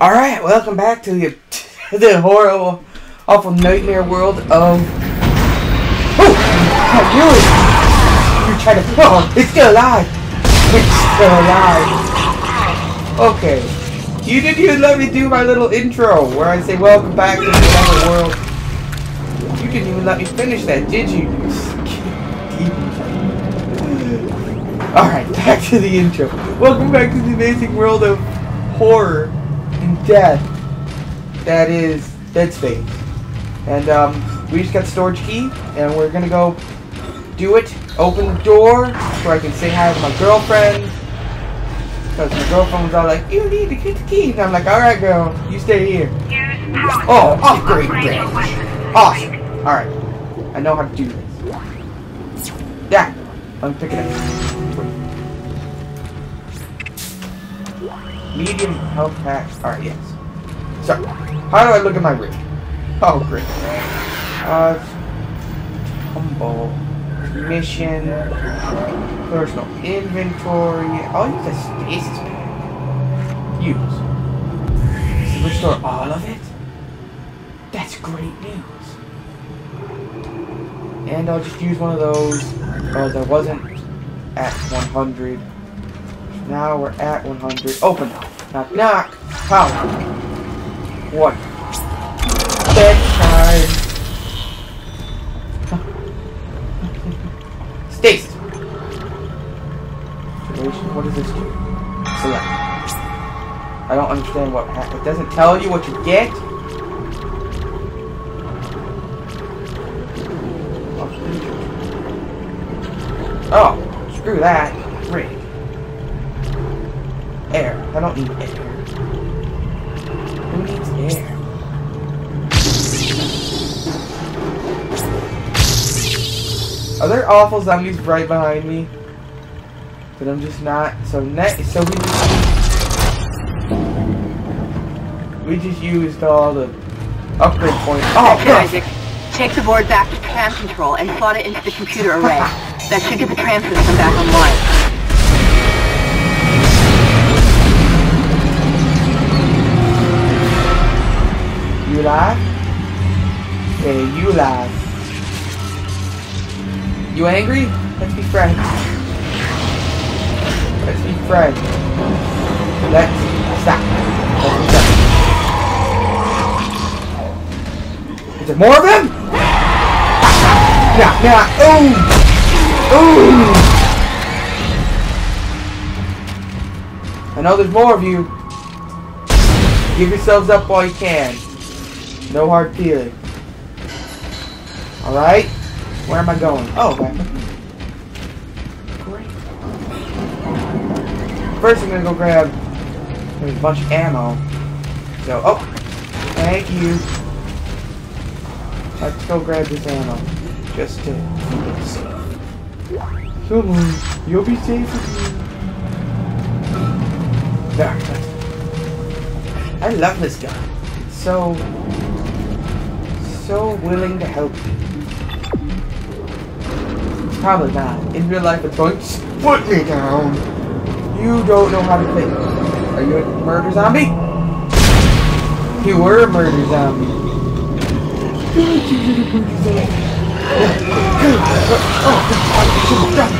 Alright, welcome back to the, the horrible, awful nightmare world of... Oh! It! You're trying to... Oh, it's still alive! It's still alive! Okay. You didn't even let me do my little intro where I say welcome back to the world. You didn't even let me finish that, did you? Alright, back to the intro. Welcome back to the amazing world of horror death. That is Dead Space. And um, we just got storage key, and we're gonna go do it. Open the door so I can say hi to my girlfriend. Because my girlfriend was all like, you need to get the key. And I'm like, alright girl, you stay here. Oh, upgrade range. Awesome. Alright. I know how to do this. Yeah. I'm picking it. Medium health pack. Alright, yes. So, how do I look at my rig? Oh, great. Uh, humble. Mission. Personal inventory. I'll use a stasis pack. Use. Restore all of it? That's great news. And I'll just use one of those. Oh, I wasn't at 100. Now we're at 100. Open up. Knock, knock. How? What? Bedtime. Stasis. Situation. What does this do? Select. I don't understand what. It doesn't tell you what you get. Oh, screw that. Air. I don't need air. Who needs air? Are there awful zombies right behind me? But I'm just not. So net. So we just we just used all the upgrade points. Oh, Sector Isaac, take the board back to tram control and slot it into the computer array. That should get the tram system back online. You? Hey, you live. You angry? Let's be friends. Let's be friends. Let's stop. Let's. Is there more of them? Yeah, yeah. Ooh! Ooh! I know there's more of you. Give yourselves up while you can. No hard feelings. Alright? Where am I going? Oh, here. Great. First I'm gonna go grab a bunch of ammo. So oh thank you. Let's go grab this ammo. Just to it safe. On, you'll be safe with me. There, I love this guy. So, so willing to help you. Probably not. In real life, it's going, put me down. You don't know how to play. Are you a murder zombie? You were a murder zombie. God.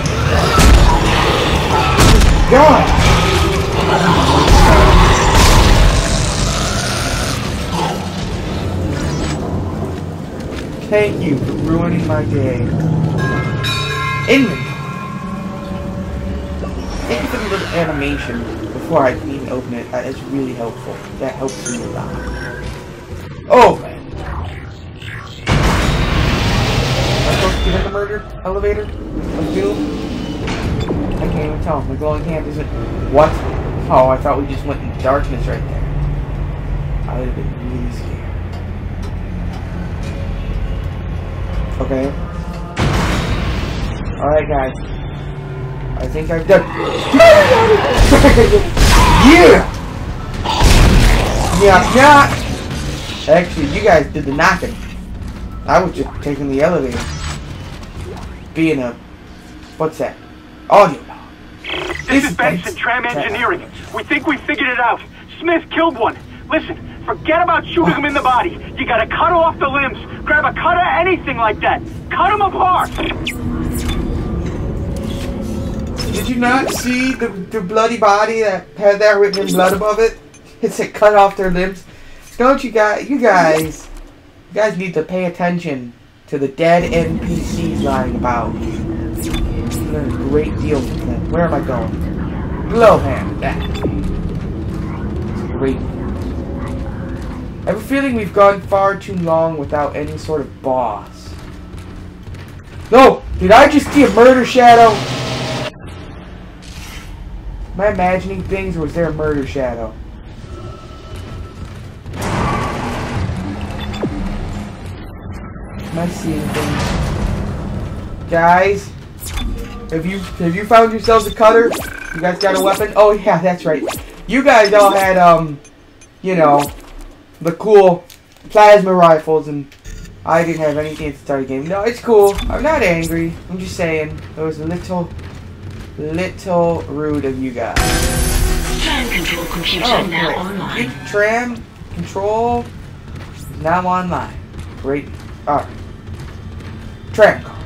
God! Thank you for ruining my day. Inventory. Thank you for the little animation before I can even open it. That is really helpful. That helps me a lot. Oh man. Am I supposed to get in the murder elevator? Doom? I can't even tell. My glowing hand isn't. What? Oh, I thought we just went into darkness right there. I would have been really scared. Okay. Alright, guys. I think I'm done. yeah! Yeah, yeah! Actually, you guys did the knocking. I was just taking the elevator. Being a. What's that? Audio. This is Benson, Tram Engineering. We think we figured it out. Smith killed one, Listen, forget about shooting them in the body. You gotta cut off the limbs. Grab a cutter, anything like that. Cut them apart. Did you not see the, the bloody body that had that written in blood above it? It said cut off their limbs. Don't you guys, you guys, you guys need to pay attention to the dead NPCs lying about. Learn a great deal from them. Where am I going? Glowhand. It's great. I have a feeling we've gone far too long without any sort of boss. No! Did I just see a murder shadow? Am I imagining things or was there a murder shadow? Am I seeing things? Guys? Have you have you found yourselves a cutter? You guys got a weapon? Oh yeah, that's right. You guys all had um you know the cool plasma rifles and I didn't have anything at the start of the game. No, it's cool. I'm not angry. I'm just saying it was a little little rude of you guys. Tram control computer Oh, now great. online. Get Tram control now online. Great. Alright. Tram call.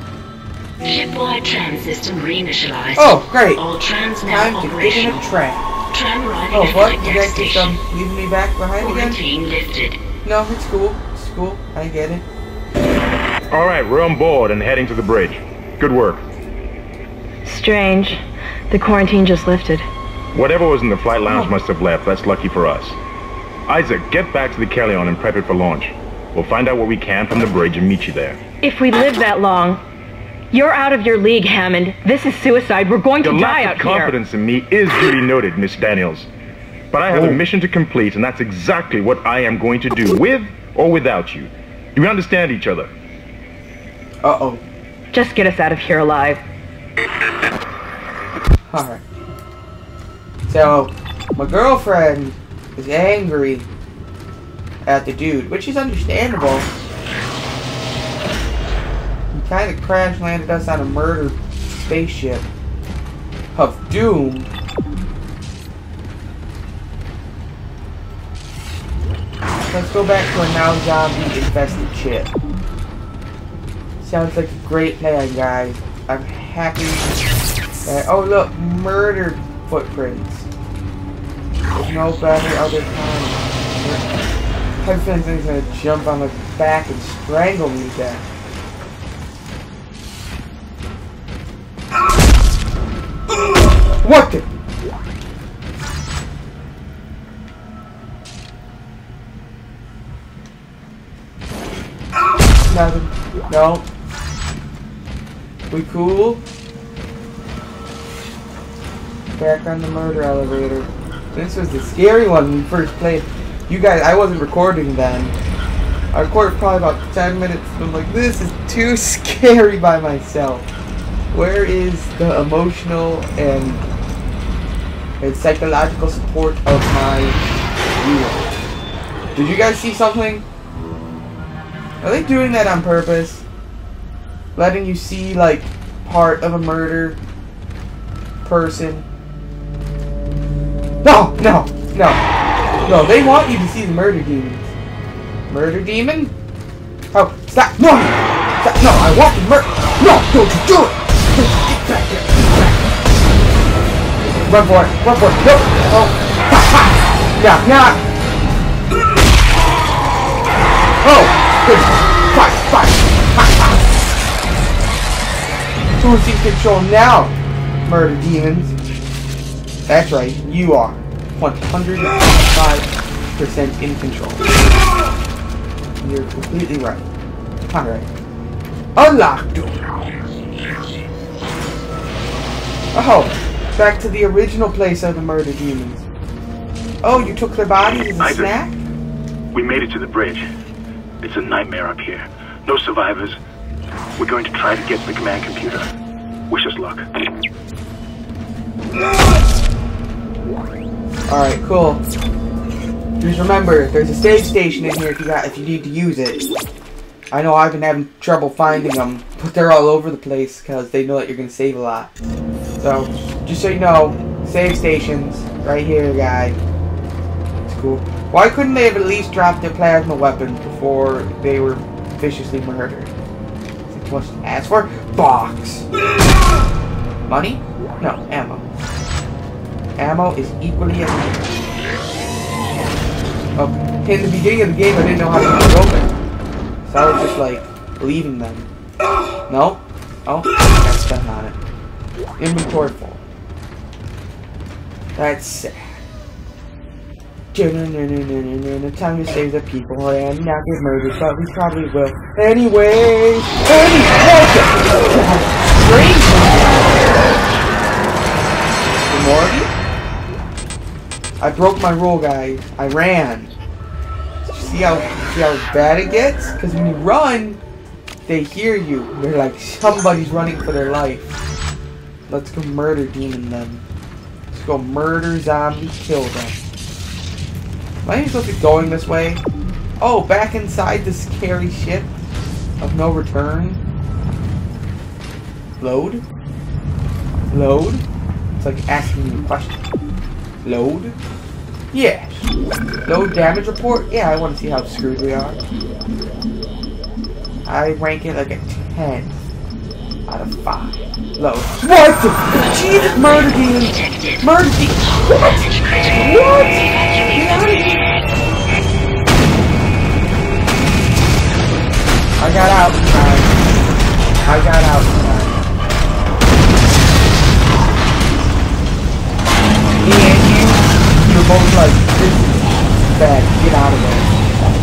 Shipwide tram system reinitialized. Oh, great. All trams now Time to get in a tram. Tram arriving Oh, at what? flight You deck guys just um leaving me back behind again? Lifted. No, it's cool. It's cool. I get it. All right, we're on board and heading to the bridge. Good work. Strange. The quarantine just lifted. Whatever was in the flight lounge Oh. must have left. That's lucky for us. Isaac, get back to the Kellion and prep it for launch. We'll find out what we can from the bridge and meet you there. If we live that long, you're out of your league, Hammond. This is suicide. We're going to Your die lack out of here. confidence in me is duly noted, Miss Daniels. But I have Oh. a mission to complete, and that's exactly what I am going to do, oh. with or without you. Do we understand each other? Uh-oh. Just get us out of here alive. Alright. So, my girlfriend is angry at the dude, which is understandable. Kind of crash landed us on a murder spaceship of doom. Let's go back to a now zombie infested ship. Sounds like a great plan, guys. I'm happy uh, oh look, murder footprints. There's no better other time. I have a feeling gonna jump on my back and strangle me to death. What the? No. We cool? Back on the murder elevator. This was the scary one we first played. You guys, I wasn't recording then. I recorded probably about 10 minutes and I'm like, this is too scary by myself. Where is the emotional and, and psychological support of my viewer? Did you guys see something? Are they doing that on purpose? Letting you see, like, part of a murder person? No, no, no. No, they want you to see the murder demons. Murder demon? Oh, stop! No! Stop! No, I want the murder! No, don't you do it! Run for it! Run for it! No! Oh! Ha ha! Yeah, yeah! Oh! Good! Fight! Fight! Ha ha! Who's in control now? Murder demons. That's right, you are 105% in control. You're completely right. Alright. Unlock door. Oh, back to the original place of the murdered humans. Oh, you took their bodies as a Isaac. snack? We made it to the bridge. It's a nightmare up here. No survivors. We're going to try to get the command computer. Wish us luck. Alright, cool. Just remember, there's a save station in here if you got if you need to use it. I know I've been having trouble finding them, but they're all over the place because they know that you're gonna save a lot. So, just so you know, save stations right here, guy. It's cool. Why couldn't they have at least dropped their plasma weapons before they were viciously murdered? Is it too much to ask for? Box. Money? No, ammo. Ammo is equally as important. Okay. Oh, in the beginning of the game, I didn't know how to it open. So I was just like, leaving them. No? Oh, that's done on it. Inventory full. That's sad. Time to save the people and not get murdered, but we probably will. Anyways, any more of you? I broke my rule, guys. I ran. See how see how bad it gets? Because when you run, they hear you. They're like somebody's running for their life. Let's go murder demon them. Go murder zombie, kill them. Am I even supposed to be going this way? Oh, back inside the scary ship of no return. Load? Load? It's like asking you a question. Load? Yeah. Load damage report? Yeah, I want to see how screwed we are. I rank it like a 10 out of 5. Load. What the? Jesus! Murder demon! Murder demon! What? What? Get out of here! I got out in time. I got out in time. Me and you, you were both like, this is bad, get out of there.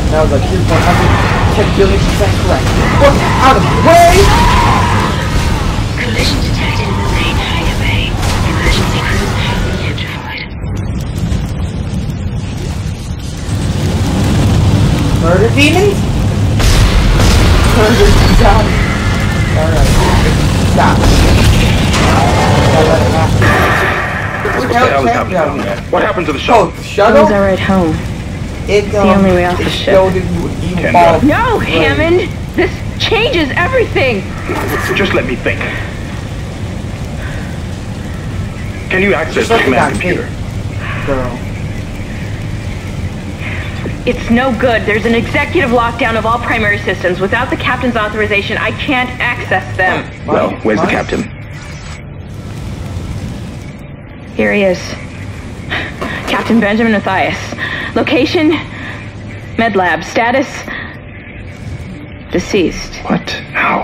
And I was like, you're 110 billion percent correct. Get out of the way! Murder demons? Murder zombies. Alright. Stop. Gotta let it happen. What the hell is happening down there? What happened to the shuttle? Oh, shuttle? the That shuttle? was our ride home. It, um, the only way off the ship. exploded into an evil Kendra. ball. of No. Hammond! This changes everything! Just let me think. Can you access Just the let command computer? Girl. It's no good. There's an executive lockdown of all primary systems. Without the captain's authorization, I can't access them. Well, where's the captain? Here he is. Captain Benjamin Mathius. Location? Med lab. Status? Deceased. What? How?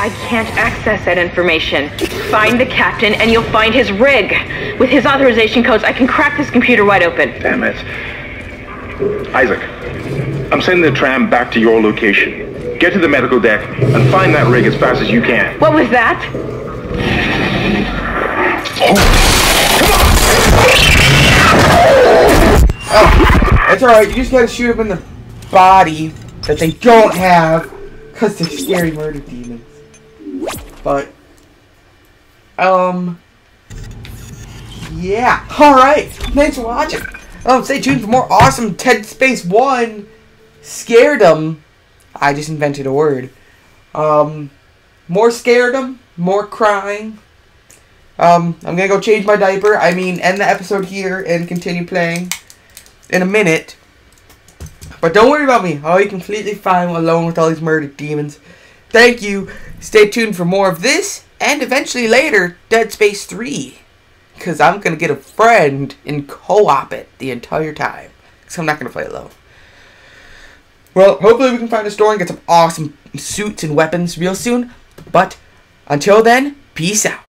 I can't access that information. Find the captain and you'll find his rig. With his authorization codes, I can crack this computer wide open. Damn it. Isaac, I'm sending the tram back to your location. Get to the medical deck and find that rig as fast as you can. What was that? Oh. It's alright, you just gotta shoot them in the body that they don't have because they're scary murder demons. But, um, yeah. Alright, thanks for watching. Um, stay tuned for more awesome Dead Space 1 Scaredom. I just invented a word. Um, more scaredom, more crying. Um, I'm gonna go change my diaper. I mean, end the episode here and continue playing in a minute. But don't worry about me. I'll be completely fine alone with all these murdered demons. Thank you. Stay tuned for more of this and eventually later Dead Space 3. Because I'm going to get a friend and co-op it the entire time. Because I'm not going to play alone. Well, hopefully we can find a store and get some awesome suits and weapons real soon. But until then, peace out.